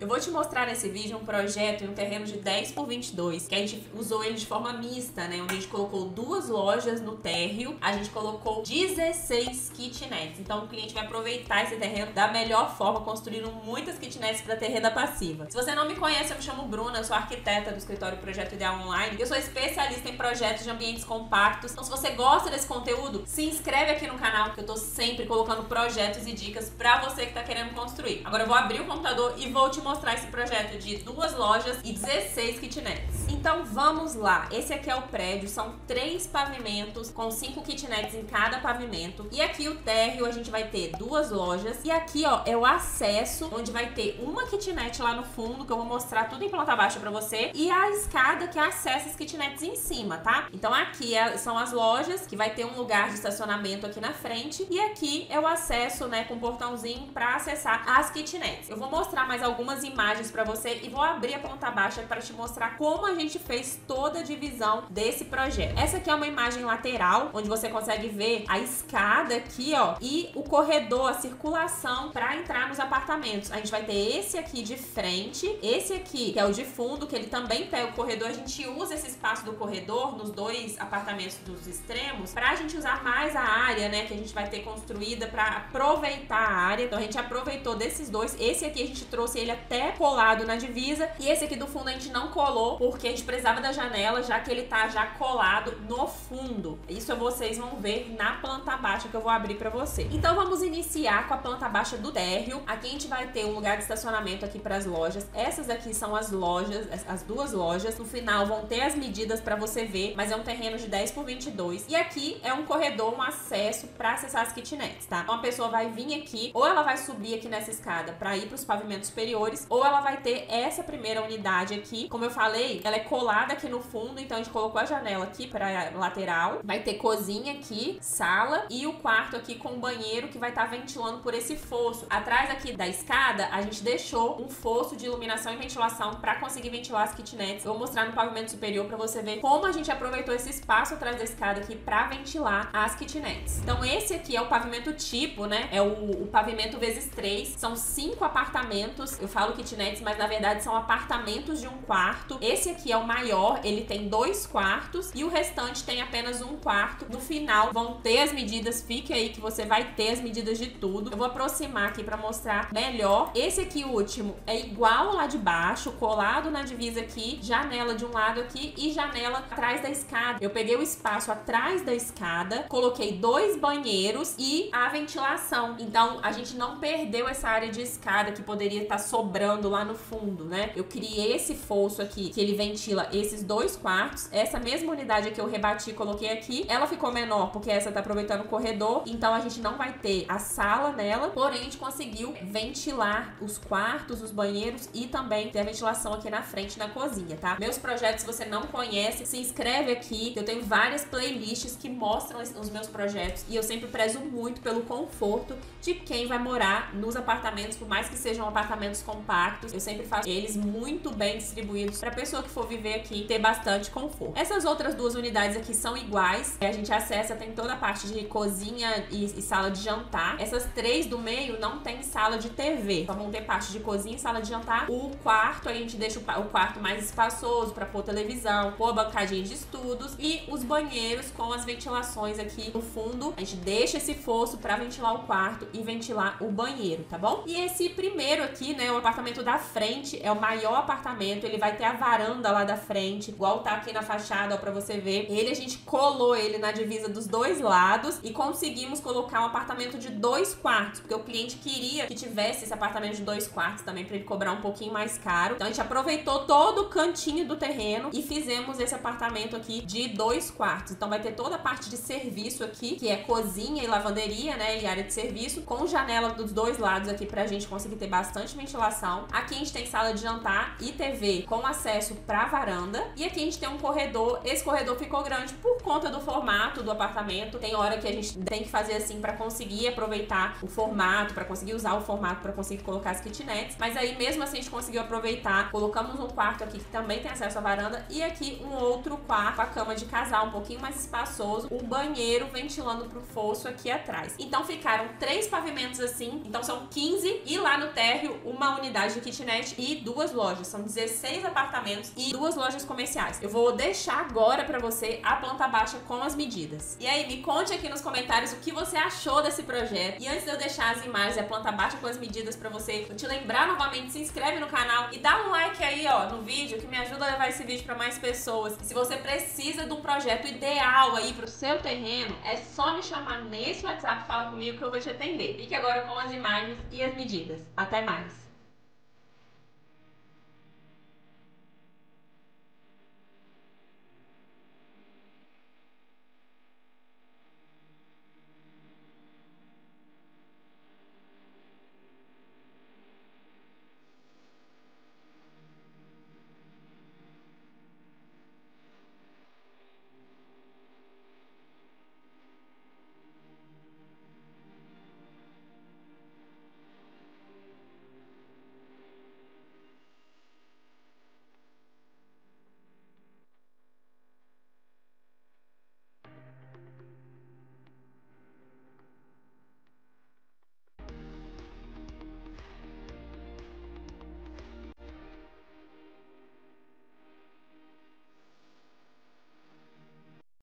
Eu vou te mostrar nesse vídeo um projeto em um terreno de 10 por 22, que a gente usou ele de forma mista, né? Onde a gente colocou duas lojas no térreo, a gente colocou 16 kitnets. Então o cliente vai aproveitar esse terreno da melhor forma, construindo muitas kitnets para ter renda passiva. Se você não me conhece, eu me chamo Bruna, eu sou arquiteta do escritório Projeto Ideal Online. Eu sou especialista em projetos de ambientes compactos. Então se você gosta desse conteúdo, se inscreve aqui no canal, que eu tô sempre colocando projetos e dicas para você que tá querendo construir. Agora eu vou abrir o computador e vou te mostrar esse projeto de duas lojas e 16 kitnets. Então vamos lá. Esse aqui é o prédio, são três pavimentos com cinco kitnets em cada pavimento. E aqui o térreo a gente vai ter duas lojas e aqui ó é o acesso onde vai ter uma kitnet lá no fundo que eu vou mostrar tudo em planta baixa para você e a escada que acessa as kitnets em cima, tá? Então aqui é, são as lojas que vai ter um lugar de estacionamento aqui na frente e aqui é o acesso, né, com um portãozinho para acessar as kitnets. Eu vou mostrar mais algumas imagens para você e vou abrir a planta baixa para te mostrar como a gente fez toda a divisão desse projeto. Essa aqui é uma imagem lateral, onde você consegue ver a escada aqui, ó, e o corredor, a circulação para entrar nos apartamentos. A gente vai ter esse aqui de frente, esse aqui, que é o de fundo, que ele também pega o corredor. A gente usa esse espaço do corredor nos dois apartamentos dos extremos para a gente usar mais a área, né, que a gente vai ter construída para aproveitar a área. Então a gente aproveitou desses dois. Esse aqui a gente trouxe ele até colado na divisa e esse aqui do fundo a gente não colou porque gente precisava da janela, já que ele tá já colado no fundo. Isso vocês vão ver na planta baixa que eu vou abrir para você. Então vamos iniciar com a planta baixa do térreo. Aqui a gente vai ter um lugar de estacionamento aqui para as lojas. Essas aqui são as lojas, as duas lojas. No final vão ter as medidas para você ver, mas é um terreno de 10 por 22. E aqui é um corredor, um acesso para acessar as kitnets, tá? Uma pessoa vai vir aqui, ou ela vai subir aqui nessa escada para ir para os pavimentos superiores, ou ela vai ter essa primeira unidade aqui. Como eu falei, ela é colada aqui no fundo, então a gente colocou a janela aqui para lateral. Vai ter cozinha aqui, sala e o quarto aqui com o banheiro que vai estar tá ventilando por esse fosso. Atrás aqui da escada, a gente deixou um fosso de iluminação e ventilação para conseguir ventilar as kitnets. Eu vou mostrar no pavimento superior para você ver como a gente aproveitou esse espaço atrás da escada aqui para ventilar as kitnets. Então esse aqui é o pavimento tipo, né? É o, o pavimento vezes 3. São cinco apartamentos. Eu falo kitnets, mas na verdade são apartamentos de um quarto. Esse aqui é o maior, ele tem dois quartos e o restante tem apenas um quarto. No final vão ter as medidas, fique aí que você vai ter as medidas de tudo. Eu vou aproximar aqui para mostrar melhor. Esse aqui último é igual lá de baixo, colado na divisa aqui, janela de um lado aqui e janela atrás da escada. Eu peguei o espaço atrás da escada, coloquei dois banheiros e a ventilação. Então a gente não perdeu essa área de escada que poderia estar tá sobrando lá no fundo, né? Eu criei esse fosso aqui que ele ventila esses dois quartos. Essa mesma unidade aqui eu rebati e coloquei aqui. Ela ficou menor porque essa tá aproveitando o corredor, então a gente não vai ter a sala nela, porém a gente conseguiu ventilar os quartos, os banheiros e também ter a ventilação aqui na frente na cozinha, tá? Meus projetos, se você não conhece, se inscreve aqui, eu tenho várias playlists que mostram os meus projetos e eu sempre prezo muito pelo conforto de quem vai morar nos apartamentos, por mais que sejam apartamentos compactos, eu sempre faço eles muito bem distribuídos para pessoa que for viver aqui ter bastante conforto. Essas outras duas unidades aqui são iguais, a gente acessa, tem toda a parte de cozinha e, e sala de jantar. Essas três do meio não tem sala de TV, só vão ter parte de cozinha e sala de jantar. O quarto, a gente deixa o, o quarto mais espaçoso para pôr televisão, pôr bancadinha de estudos e os banheiros com as ventilações aqui no fundo. A gente deixa esse fosso para ventilar o quarto e ventilar o banheiro, tá bom? E esse primeiro aqui, né, o apartamento da frente, é o maior apartamento, ele vai ter a varanda lá da frente, igual tá aqui na fachada, ó, pra você ver. Ele, a gente colou ele na divisa dos dois lados e conseguimos colocar um apartamento de dois quartos, porque o cliente queria que tivesse esse apartamento de dois quartos também para ele cobrar um pouquinho mais caro. Então a gente aproveitou todo o cantinho do terreno e fizemos esse apartamento aqui de dois quartos. Então vai ter toda a parte de serviço aqui, que é cozinha e lavanderia, né, e área de serviço, com janela dos dois lados aqui pra gente conseguir ter bastante ventilação. Aqui a gente tem sala de jantar e TV com acesso para varanda. E aqui a gente tem um corredor. Esse corredor ficou grande por conta do formato do apartamento. Tem hora que a gente tem que fazer assim para conseguir aproveitar o formato, para conseguir usar o formato, para conseguir colocar as kitnets. Mas aí mesmo assim a gente conseguiu aproveitar. Colocamos um quarto aqui que também tem acesso à varanda e aqui um outro quarto, a cama de casal um pouquinho mais espaçoso, o banheiro ventilando pro fosso aqui atrás. Então ficaram três pavimentos assim, então são 15 e lá no térreo uma unidade de kitnet e duas lojas. São 16 apartamentos e duas lojas comerciais. Eu vou deixar agora para você a planta baixa com as medidas. E aí, me conte aqui nos comentários o que você achou desse projeto. E antes de eu deixar as imagens e a planta baixa com as medidas para você, eu te lembrar novamente, se inscreve no canal e dá um like aí, ó, no vídeo, que me ajuda a levar esse vídeo para mais pessoas. E se você precisa de um projeto ideal aí pro seu terreno, é só me chamar nesse WhatsApp, fala comigo que eu vou te atender. Fique agora com as imagens e as medidas. Até mais!